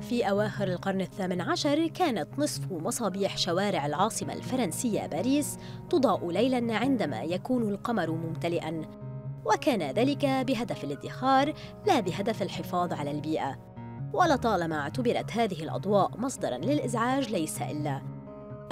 في أواخر القرن الثامن عشر كانت نصف مصابيح شوارع العاصمة الفرنسية باريس تضاء ليلاً عندما يكون القمر ممتلئاً. وكان ذلك بهدف الادخار لا بهدف الحفاظ على البيئة. ولطالما اعتبرت هذه الأضواء مصدراً للإزعاج ليس إلا.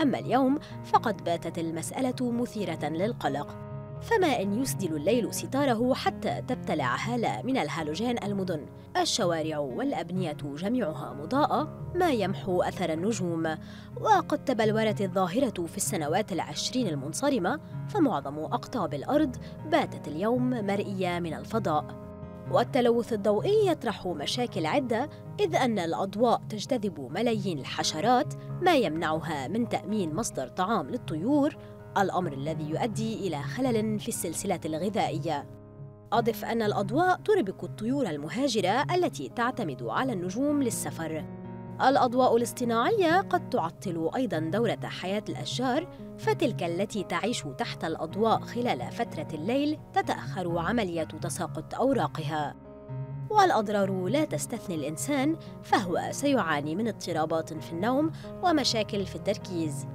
أما اليوم فقد باتت المسألة مثيرة للقلق. فما إن يسدل الليل ستاره حتى تبتلع هالة من الهالوجين المدن الشوارع والأبنية جميعها مضاءة ما يمحو أثر النجوم. وقد تبلورت الظاهرة في السنوات العشرين المنصرمة فمعظم أقطاب الأرض باتت اليوم مرئية من الفضاء. والتلوث الضوئي يطرح مشاكل عدة إذ أن الأضواء تجتذب ملايين الحشرات ما يمنعها من تأمين مصدر طعام للطيور الأمر الذي يؤدي إلى خلل في السلسلة الغذائية. أضف أن الأضواء تربك الطيور المهاجرة التي تعتمد على النجوم للسفر. الأضواء الاصطناعية قد تعطل أيضاً دورة حياة الأشجار فتلك التي تعيش تحت الأضواء خلال فترة الليل تتأخر عملية تساقط أوراقها. والأضرار لا تستثني الإنسان فهو سيعاني من اضطرابات في النوم ومشاكل في التركيز.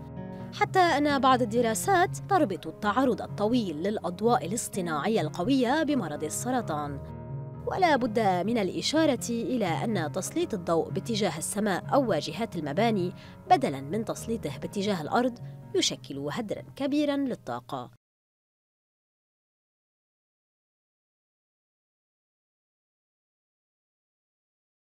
حتى أن بعض الدراسات تربط التعرض الطويل للأضواء الاصطناعية القوية بمرض السرطان. ولا بد من الإشارة إلى أن تسليط الضوء باتجاه السماء أو واجهات المباني بدلاً من تسليطه باتجاه الأرض يشكل هدراً كبيراً للطاقة.